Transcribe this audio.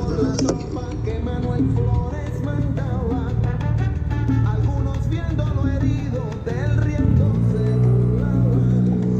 Por la ropa que Manuel Flores mandaba, algunos viendo lo herido del riendo se burlaban.